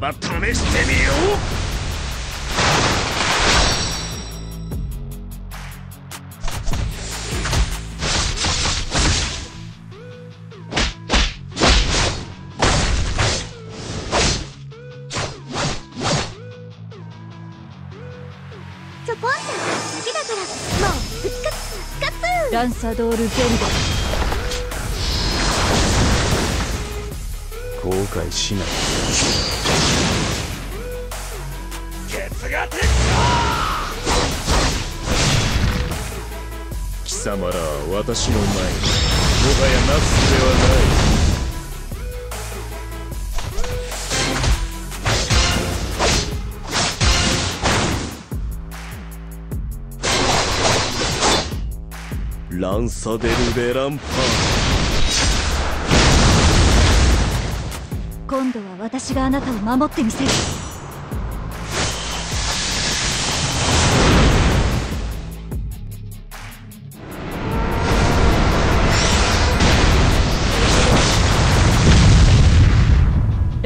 らば試してみよう。ランサドール・ゼルド後悔しない様らは私の前にもはやなすではないランサデル・ベランパー今度は私があなたを守ってみせる。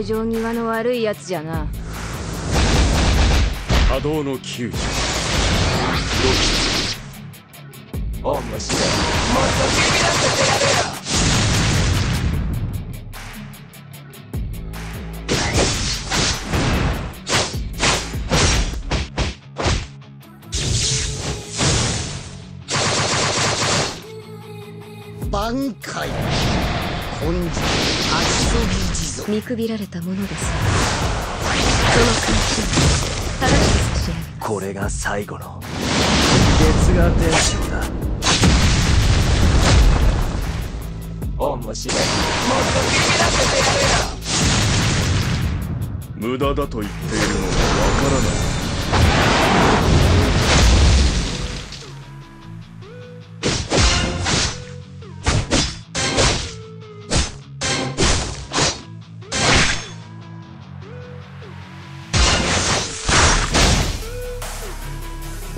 往生際の悪いやつじゃな。波動の救助面白いもっとせてやるよ挽回。本日足そぎ見くびられたものです。その関係正しく差し上げこれが最後の。月が天使だ面白い。もっとビビらせてやるよ無駄だと言っているのがわか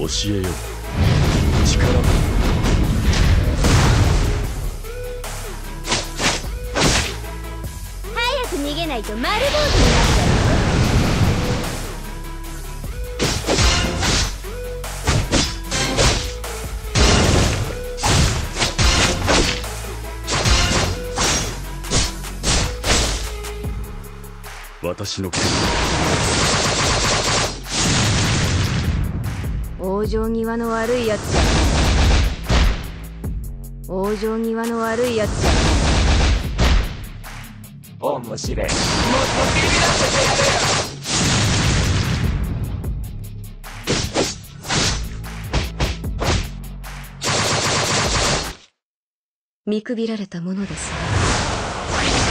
教えよう。力早く逃げないと丸坊主になっちゃう。私の剣往生際の悪いやつじゃ往生際の悪いやつじゃ面白い。もっとビビらせてやるよ見くびられたものです。そ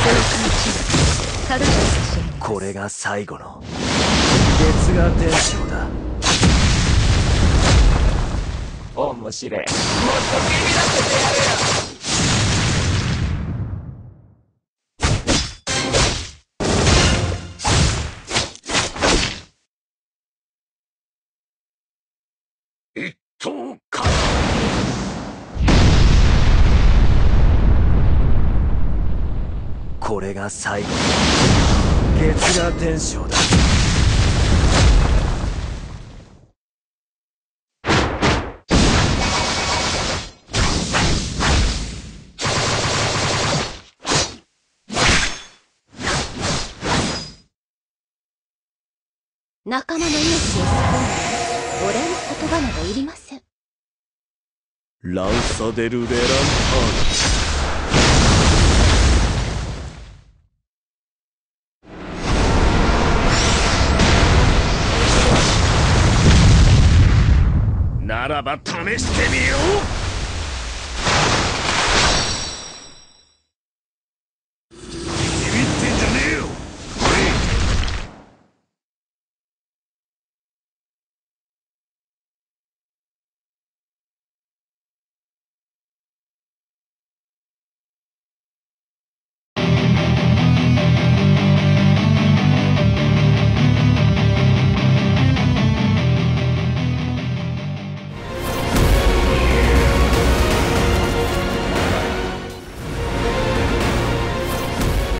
の勘違い正しこれが最後の。月が天使だ面白い。もっとビビらせてやるよ一等か。これが最後。月が天章だ。仲間の命を救う俺の言葉などいりません。ランサデル・ベランパーならば試してみよう。